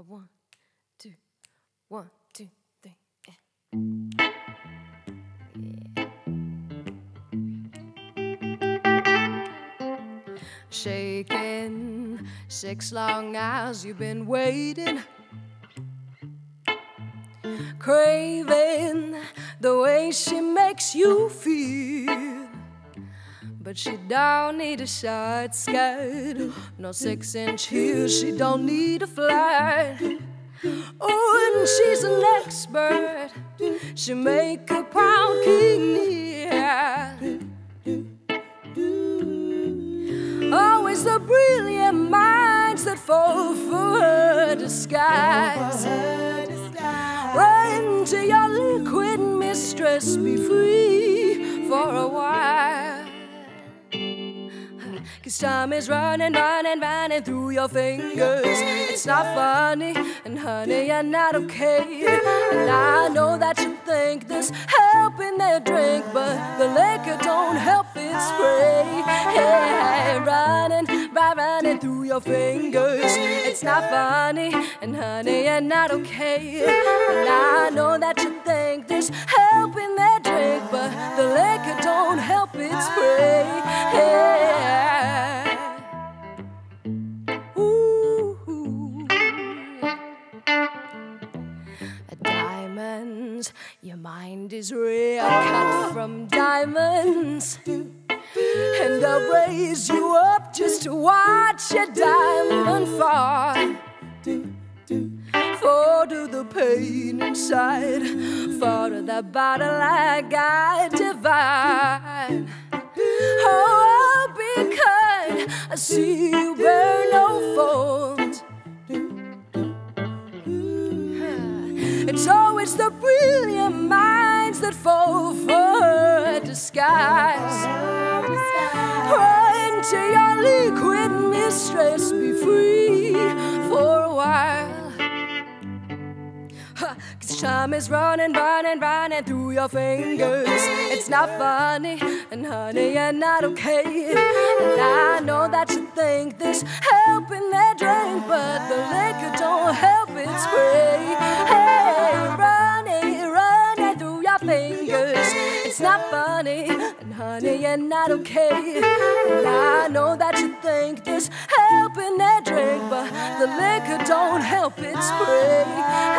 A one, two, one, two, three. Yeah. Shaking six long hours you've been waiting, craving the way she makes you feel. But she don't need a short skirt, no six inch heels. She don't need a flirt. Oh, and she's an expert. She make a pound clear. Always the brilliant minds that fall for her disguise. Run to your liquid mistress, be free for a while. Cause time is running, running, running through your fingers. It's not funny, and honey, you're not okay. And I know that you think this helping their drink, but the liquor don't help it spray. Hey, running, running through your fingers. It's not funny, and honey, you're not okay. And I know that you think this mind is real, cut from diamonds. And I'll raise you up just to watch your diamond fall. For to the pain inside, for to the bottle I got divine. Oh, I'll be kind. I see you burn no phones. It's always the brilliant that fall for disguise. Run to your liquid mistress, be free for a while. Cause time is running, running, running through your fingers. It's not funny, and honey, you're not okay. And I know that you think this helping their drink, but the liquor fingers. It's not funny, and honey, you're not okay. And I know that you think this helping their drink, but the liquor don't help it spray.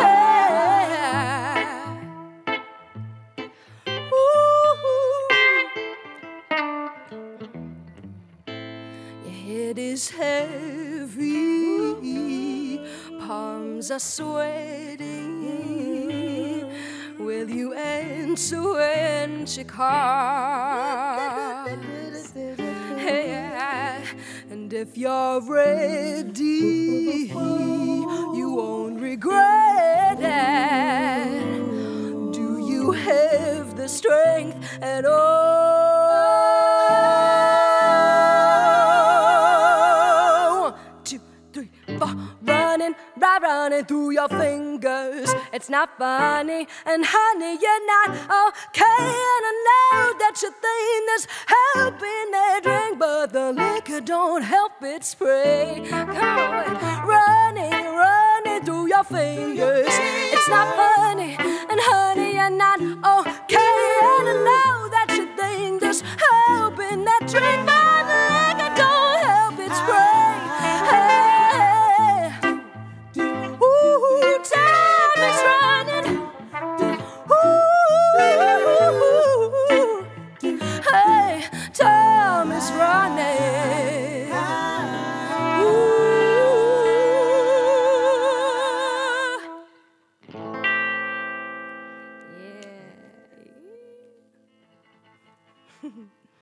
Hey. Your head is heavy, palms are sweating. Will you answer when she calls? Yeah. And if you're ready, you won't regret it. Do you have the strength at all? One, two, three, four. Running, right, running through your fingers. It's not funny, and honey, you're not okay. And I know that you think there's help in that drink, but the liquor don't help it spray. Come on, running, running through your fingers. It's not funny, and honey, you're not okay. And I know that you think there's help in that drink, hey, time is running. Ooh. Yeah.